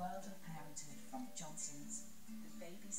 world of parenthood from Johnson's, the baby.